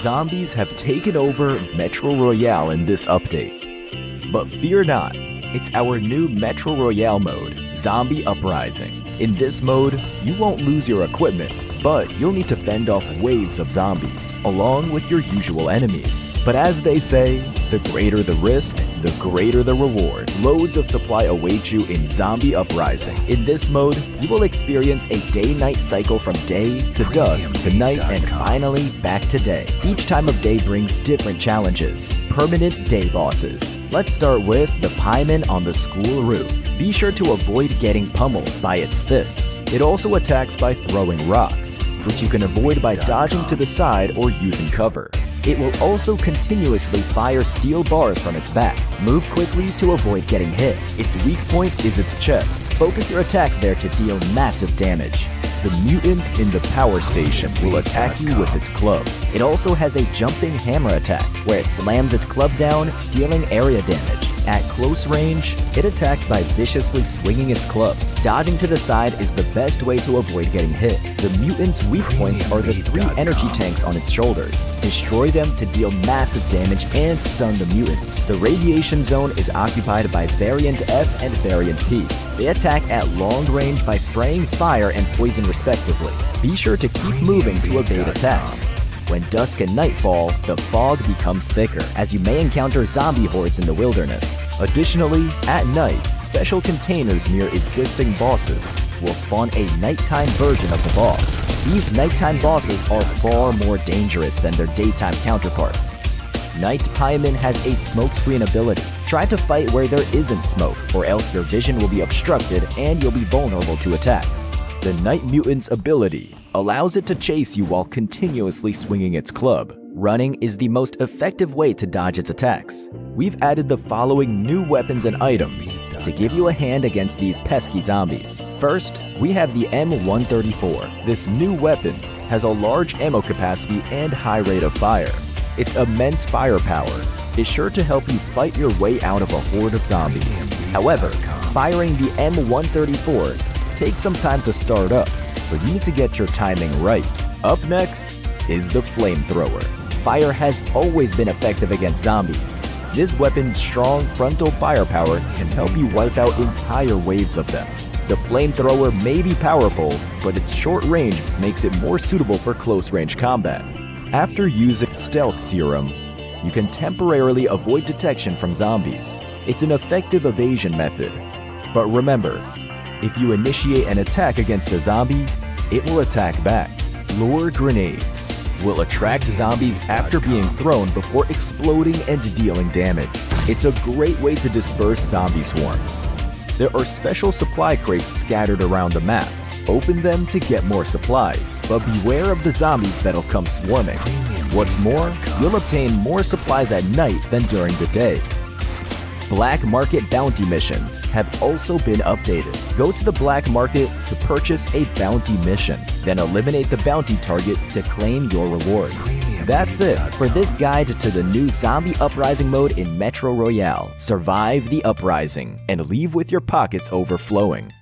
zombies have taken over Metro Royale in this update. But fear not, it's our new Metro Royale mode, Zombie Uprising. In this mode, you won't lose your equipment, but you'll need to fend off waves of zombies, along with your usual enemies. But as they say, the greater the risk, the greater the reward. Loads of supply await you in Zombie Uprising. In this mode, you will experience a day-night cycle from day to dusk to night and finally back to day. Each time of day brings different challenges. Permanent day bosses. Let's start with the pieman on the school roof. Be sure to avoid getting pummeled by its fists. It also attacks by throwing rocks, which you can avoid by dodging to the side or using cover. It will also continuously fire steel bars from its back. Move quickly to avoid getting hit. Its weak point is its chest. Focus your attacks there to deal massive damage. The mutant in the power station will attack you with its club. It also has a jumping hammer attack, where it slams its club down, dealing area damage. At close range, it attacks by viciously swinging its club. Dodging to the side is the best way to avoid getting hit. The mutant's weak points are the three energy tanks on its shoulders. Destroy them to deal massive damage and stun the mutant. The radiation zone is occupied by Variant F and Variant P. They attack at long range by spraying fire and poison respectively. Be sure to keep moving to evade attacks. When dusk and night fall, the fog becomes thicker, as you may encounter zombie hordes in the wilderness. Additionally, at night, special containers near existing bosses will spawn a nighttime version of the boss. These nighttime bosses are far more dangerous than their daytime counterparts. Night Pieman has a smokescreen ability. Try to fight where there isn't smoke, or else your vision will be obstructed and you'll be vulnerable to attacks. The Night Mutant's ability allows it to chase you while continuously swinging its club. Running is the most effective way to dodge its attacks. We've added the following new weapons and items to give you a hand against these pesky zombies. First, we have the M134. This new weapon has a large ammo capacity and high rate of fire. Its immense firepower is sure to help you fight your way out of a horde of zombies. However, firing the M134 takes some time to start up, so you need to get your timing right. Up next is the flamethrower. Fire has always been effective against zombies. This weapon's strong frontal firepower can help you wipe out entire waves of them. The flamethrower may be powerful, but its short range makes it more suitable for close range combat. After using Stealth Serum, you can temporarily avoid detection from zombies. It's an effective evasion method. But remember, if you initiate an attack against a zombie, it will attack back. Lure grenades will attract zombies after being thrown before exploding and dealing damage. It's a great way to disperse zombie swarms. There are special supply crates scattered around the map. Open them to get more supplies, but beware of the zombies that'll come swarming. What's more, you'll obtain more supplies at night than during the day. Black Market bounty missions have also been updated. Go to the Black Market to purchase a bounty mission, then eliminate the bounty target to claim your rewards. That's it for this guide to the new Zombie Uprising mode in Metro Royale. Survive the uprising and leave with your pockets overflowing.